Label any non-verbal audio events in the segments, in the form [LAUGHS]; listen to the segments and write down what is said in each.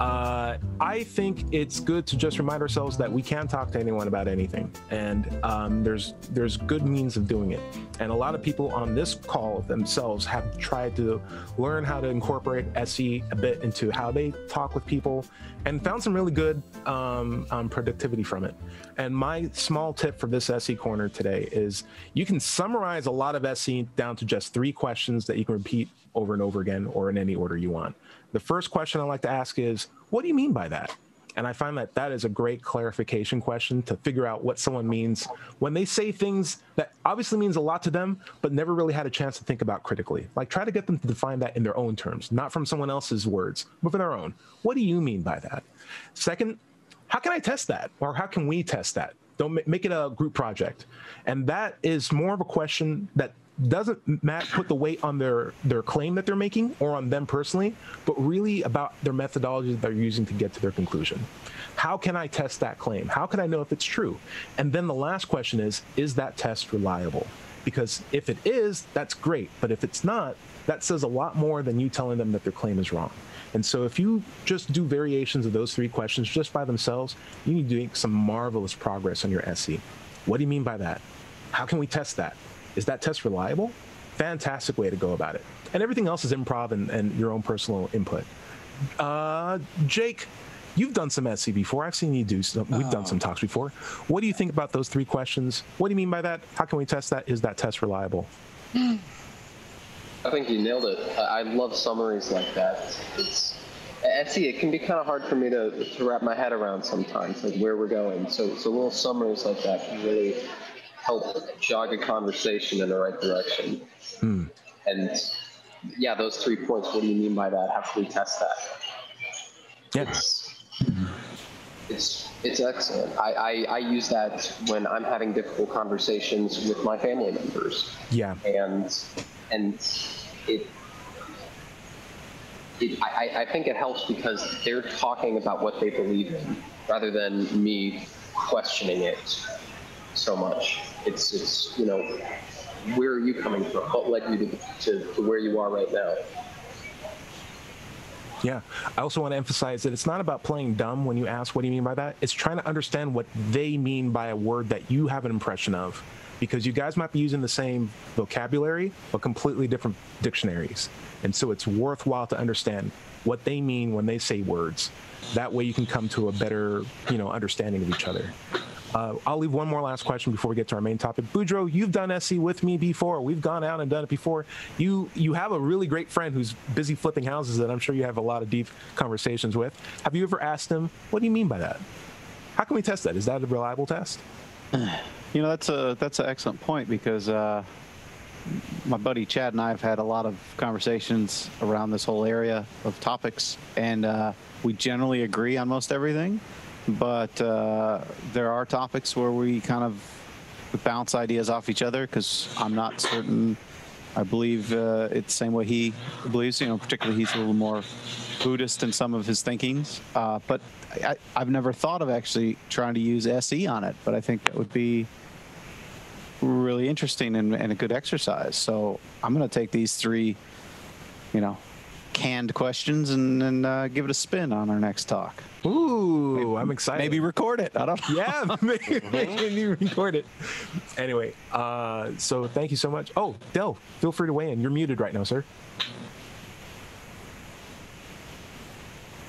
Uh, I think it's good to just remind ourselves that we can talk to anyone about anything, and um, there's there's good means of doing it. And a lot of people on this call themselves have tried to learn how to incorporate SE a bit into how they talk with people, and found some really good um, um, productivity from it. And my small tip for this SE corner today is you can summarize a lot of SE down to just three questions that you can repeat over and over again or in any order you want. The first question I like to ask is, what do you mean by that? And I find that that is a great clarification question to figure out what someone means when they say things that obviously means a lot to them, but never really had a chance to think about critically. Like try to get them to define that in their own terms, not from someone else's words, but from their own. What do you mean by that? Second, how can I test that? Or how can we test that? Don't make it a group project. And that is more of a question that doesn't Matt put the weight on their their claim that they're making or on them personally, but really about their methodology that they're using to get to their conclusion. How can I test that claim? How can I know if it's true? And then the last question is, is that test reliable? Because if it is, that's great. But if it's not, that says a lot more than you telling them that their claim is wrong. And so if you just do variations of those three questions just by themselves, you need to make some marvelous progress on your SE. What do you mean by that? How can we test that? Is that test reliable? Fantastic way to go about it. And everything else is improv and, and your own personal input. Uh, Jake, you've done some SE before. I've seen you do some. We've oh. done some talks before. What do you think about those three questions? What do you mean by that? How can we test that? Is that test reliable? I think you nailed it. I love summaries like that. It's SE. It can be kind of hard for me to, to wrap my head around sometimes, like where we're going. So, so little summaries like that can really help jog a conversation in the right direction. Hmm. And yeah, those three points. What do you mean by that? How can we test that? Yes. It's it's excellent. I, I, I use that when I'm having difficult conversations with my family members. Yeah. And and it it, I, I think it helps because they're talking about what they believe in rather than me questioning it so much. It's it's you know, where are you coming from? What led you to, to, to where you are right now? Yeah. I also want to emphasize that it's not about playing dumb when you ask what do you mean by that. It's trying to understand what they mean by a word that you have an impression of. Because you guys might be using the same vocabulary, but completely different dictionaries. And so it's worthwhile to understand what they mean when they say words. That way you can come to a better, you know, understanding of each other. Uh, I'll leave one more last question before we get to our main topic. Boudreaux, you've done SE with me before. We've gone out and done it before. You you have a really great friend who's busy flipping houses that I'm sure you have a lot of deep conversations with. Have you ever asked him, what do you mean by that? How can we test that? Is that a reliable test? [SIGHS] You know, that's a that's an excellent point because uh, my buddy Chad and I have had a lot of conversations around this whole area of topics, and uh, we generally agree on most everything but uh, there are topics where we kind of bounce ideas off each other because I'm not certain. I believe uh, it's the same way he believes. You know, particularly he's a little more Buddhist in some of his thinkings. Uh, but I, have never thought of actually trying to use SE on it. But I think that would be really interesting and, and a good exercise. So I'm going to take these three, you know, canned questions and, and uh, give it a spin on our next talk. Ooh, maybe, I'm excited. Maybe record it. I don't know. Yeah, [LAUGHS] maybe, maybe record it. Anyway, uh, so thank you so much. Oh, Dell, feel free to weigh in. You're muted right now, sir.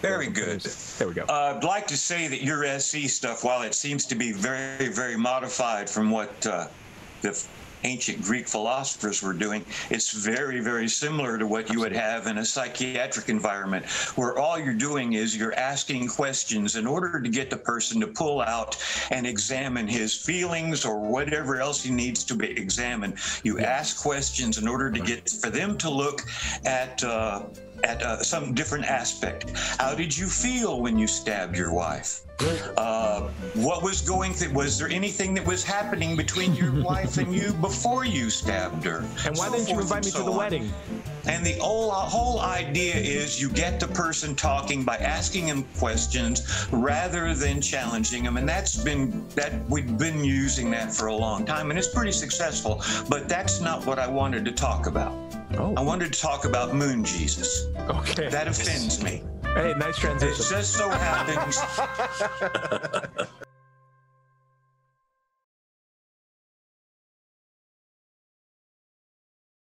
Very good. There we go. Uh, I'd like to say that your SE stuff, while it seems to be very, very modified from what uh, the ancient Greek philosophers were doing, it's very, very similar to what you would have in a psychiatric environment where all you're doing is you're asking questions in order to get the person to pull out and examine his feelings or whatever else he needs to be examined. You ask questions in order to get for them to look at uh, at uh, some different aspect. How did you feel when you stabbed your wife? Uh, what was going through? Was there anything that was happening between your [LAUGHS] wife and you before you stabbed her? And why so didn't you invite me so to the on. wedding? And the whole, uh, whole idea is you get the person talking by asking them questions rather than challenging them. And that's been that we've been using that for a long time, and it's pretty successful. But that's not what I wanted to talk about. Oh. I wanted to talk about Moon Jesus. Okay. That offends me. Hey, nice transition. It just so happens [LAUGHS]